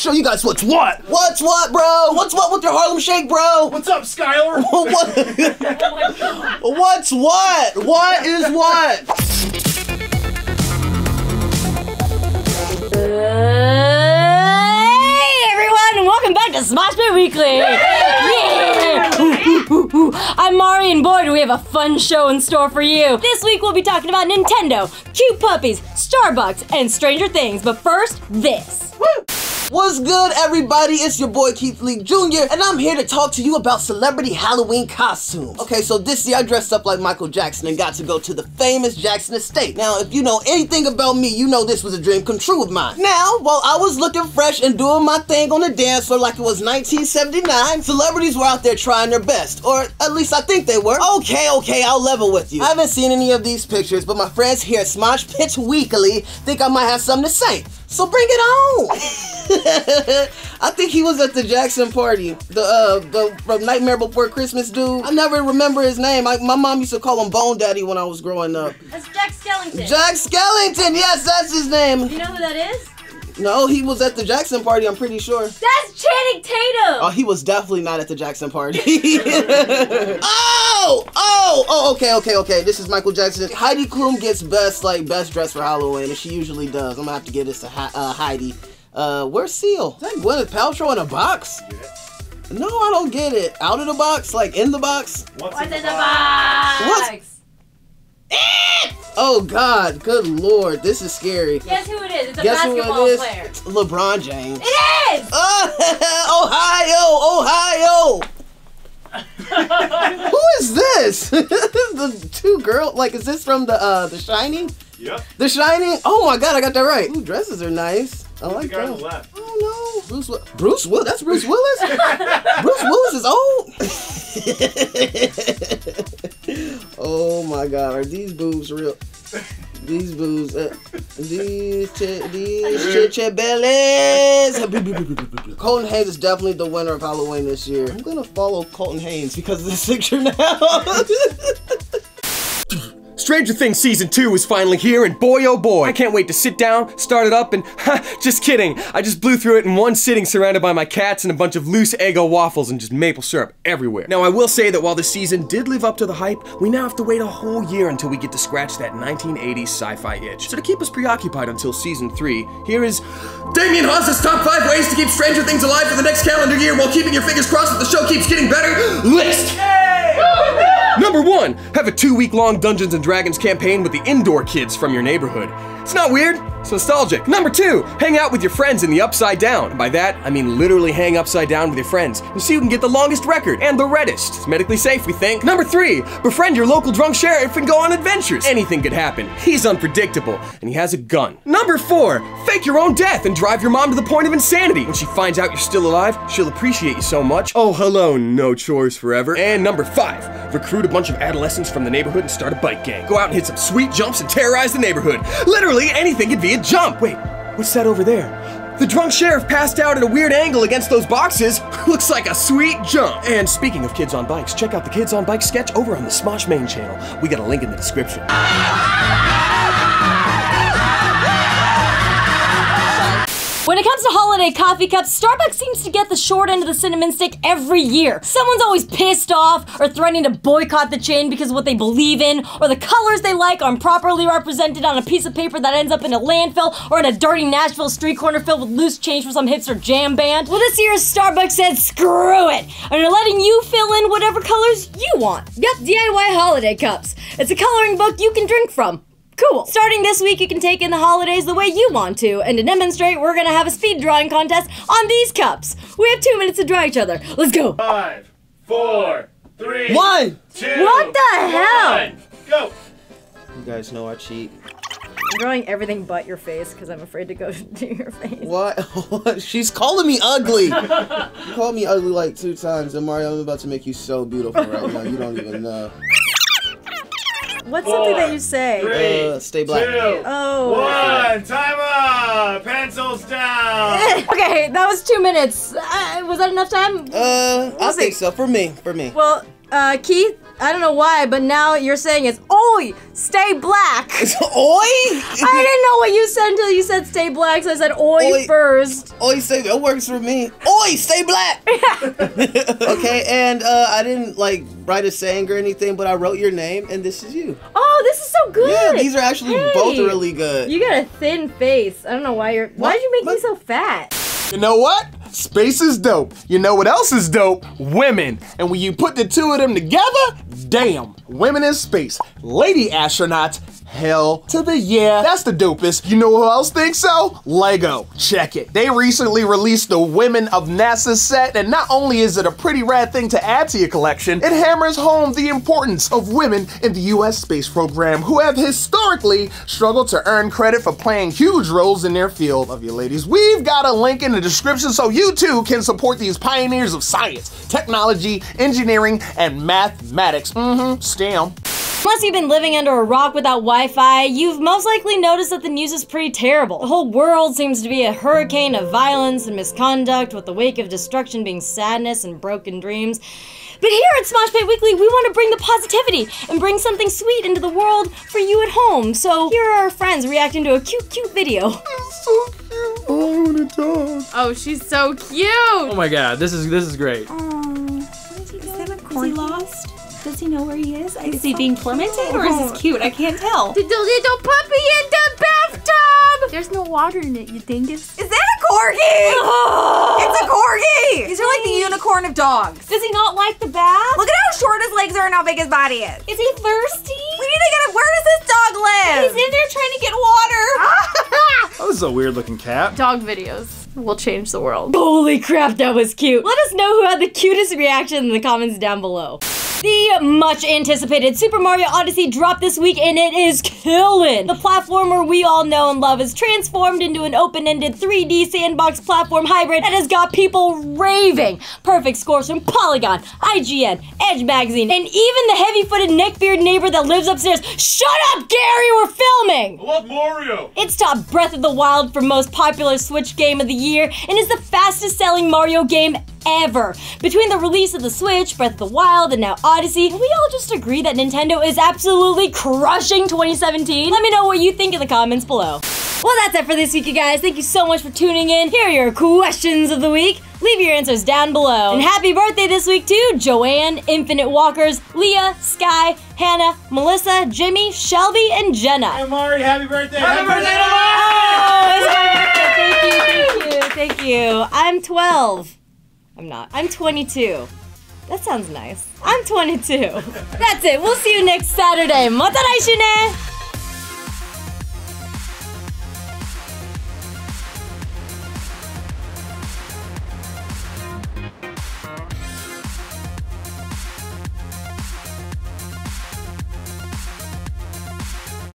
show you guys what's what. What's what, bro? What's what with your Harlem Shake, bro? What's up, Skylar? what? What's what? What is what? Hey everyone, and welcome back to Smosh Pit Weekly. Yeah! Ooh, ooh, ooh. I'm Mari, and boy, do we have a fun show in store for you. This week we'll be talking about Nintendo, cute puppies, Starbucks, and Stranger Things. But first, this. What's good, everybody? It's your boy Keith Leak Jr., and I'm here to talk to you about celebrity Halloween costumes. Okay, so this year I dressed up like Michael Jackson and got to go to the famous Jackson Estate. Now, if you know anything about me, you know this was a dream come true of mine. Now, while I was looking fresh and doing my thing on the dance floor like it was 1979, celebrities were out there trying their best, or at least I think they were. Okay, okay, I'll level with you. I haven't seen any of these pictures, but my friends here at Smosh Pit Weekly think I might have something to say. So bring it on! I think he was at the Jackson party. The uh the from Nightmare Before Christmas dude. I never remember his name. I, my mom used to call him Bone Daddy when I was growing up. That's Jack Skellington. Jack Skellington, yes, that's his name. you know who that is? No, he was at the Jackson party, I'm pretty sure. That's Channing Tatum. Oh, he was definitely not at the Jackson party. oh, oh, oh, okay, okay, okay. This is Michael Jackson. Heidi Klum gets best, like, best dress for Halloween, and she usually does. I'm gonna have to give this to Hi- uh, Heidi. Uh, where's Seal? Is that Gwyneth Paltrow in a box? No, I don't get it. Out of the box? Like, in the box? What's, What's in in the the box? box? What? Oh, God. Good Lord. This is scary. Guess who it is? It's a Guess who basketball it is? player. It's LeBron James. It is! Oh, Who is this? the two girl, like, is this from the uh, The Shining? Yep. The Shining. Oh my God, I got that right. Ooh, dresses are nice. I The like guy on the that. left. Oh no, Bruce. Wi- Bruce Willis. That's Bruce Willis. Bruce Willis is old. oh my God, are these boobs real? These boobs, uh, these chi- these chicha bellies. Colton Haynes is definitely the winner of Halloween this year. I'm gonna follow Colton Haynes because of this picture now. Stranger Things Season 2 is finally here, and boy oh boy, I can't wait to sit down, start it up, and just kidding. I just blew through it in one sitting surrounded by my cats and a bunch of loose Eggo waffles and just maple syrup everywhere. Now, I will say that while the season did live up to the hype, we now have to wait a whole year until we get to scratch that 1980s sci fi itch. So, to keep us preoccupied until Season 3, here is Damien Haas's top 5 ways to keep Stranger Things alive for the next calendar year while keeping your fingers crossed that the show keeps getting better. List! Number one, have a two week long Dungeons and Dragons campaign with the indoor kids from your neighborhood. It's not weird, it's nostalgic. Number two, hang out with your friends in the Upside Down. By that, I mean literally hang upside down with your friends and see who can get the longest record and the reddest. It's medically safe, we think. Number three, befriend your local drunk sheriff and go on adventures. Anything could happen. He's unpredictable, and he has a gun. Number four, fake your own death and drive your mom to the point of insanity. When she finds out you're still alive, she'll appreciate you so much. Oh, hello, no chores forever. And number five, recruit a bunch of adolescents from the neighborhood and start a bike gang. Go out and hit some sweet jumps and terrorize the neighborhood. Literally anything could be a jump. Wait, what's that over there? The drunk sheriff passed out at a weird angle against those boxes. Looks like a sweet jump. And speaking of kids on bikes, check out the Kids on Bikes sketch over on the Smosh main channel. We got a link in the description. When it comes to holiday coffee cups, Starbucks seems to get the short end of the cinnamon stick every year. Someone's always pissed off or threatening to boycott the chain because of what they believe in, or the colors they like aren't properly represented on a piece of paper that ends up in a landfill or in a dirty Nashville street corner filled with loose change for some hipster jam band. Well, this year Starbucks said screw it, and they're letting you fill in whatever colors you want. Yep, DIY holiday cups. It's a coloring book you can drink from. Cool. Starting this week, you can take in the holidays the way you want to, and to demonstrate, we're gonna have a speed drawing contest on these cups. We have two minutes to draw each other. Let's go. Five, four, three, One. two, What the hell? one. Go. You guys know I cheat. I'm drawing everything but your face because I'm afraid to go to your face. What? She's calling me ugly. you called me ugly like two times, and Mario, I'm about to make you so beautiful right now. You don't even know. What's Four, something that you say? Three, Uh, stay black. two, Oh. one. Time up. Pencils down. okay, that was two minutes. Uh, was that enough time? Uh, I think so. For me, for me. Well, uh, Keith, I don't know why, but now you're saying it's Oi, stay black. Oi! I didn't know what you said until you said stay black, so I said Oi, Oi. first. Oi, say that works for me. Oi, stay black. okay, and uh, I didn't like write a saying or anything, but I wrote your name, and this is you. Oh, this is so good. Yeah, these are actually Hey, both really good. You got a thin face. I don't know why you're. Why What? did you make me so fat? You know what? Space is dope. You know what else is dope? Women. And when you put the two of them together, damn, women in space. Lady astronauts, hell to the yeah. That's the dopest. You know who else thinks so? Lego. Check it. They recently released the Women of NASA set, and not only is it a pretty rad thing to add to your collection, it hammers home the importance of women in the US space program who have historically struggled to earn credit for playing huge roles in their field. of you ladies. We've got a link in the description so you too can support these pioneers of science, technology, engineering, and mathematics. Mm-hmm, STEM. Unless you've been living under a rock without Wi Fi, you've most likely noticed that the news is pretty terrible. The whole world seems to be a hurricane of violence and misconduct, with the wake of destruction being sadness and broken dreams. But here at Smosh Pit Weekly, we want to bring the positivity and bring something sweet into the world for you at home. So here are our friends reacting to a cute, cute video. So cute. I want a dog. Oh, she's so cute. Oh my god, this is this is great. Is he lost? Does he know where he is? Is he being tormented or is this cute? I can't tell. The, the little puppy in the bathtub. There's no water in it, you dingus. Is that a corgi? it's a corgi! These are like the unicorn of dogs. Does he not like the bath? Look at how short his legs are and how big his body is. Is he thirsty? We need to get him. Where does this dog live? He's in there trying to get water. Ah. Oh, this is a weird looking cat. Dog videos will change the world. Holy crap, that was cute. Let us know who had the cutest reaction in the comments down below. The much anticipated Super Mario Odyssey dropped this week and it is killing. The platformer we all know and love is transformed into an open-ended 3D sandbox platform hybrid that has got people raving. Perfect scores from Polygon, IGN, Edge Magazine, and even the heavy-footed neckbeard neighbor that lives upstairs. Shut up, Gary, we're filming! I Love Mario. It's topped Breath of the Wild for most popular Switch game of the year and is the fastest selling Mario game ever. Between the release of the Switch, Breath of the Wild, and now Odyssey, can we all just agree that Nintendo is absolutely crushing 2017? Let me know what you think in the comments below. Well, that's it for this week, you guys. Thank you so much for tuning in. Here are your questions of the week. Leave your answers down below. And happy birthday this week to Joanne, Infinite Walkers, Leah, Sky, Hannah, Melissa, Jimmy, Shelby, and Jenna. Hey, Mari, happy birthday. Happy birthday to Oh, it's my birthday. Thank you, thank you, thank you. I'm 12. I'm not. I'm 22. That sounds nice. I'm 22. That's it. We'll see you next Saturday. Mata raishu ne!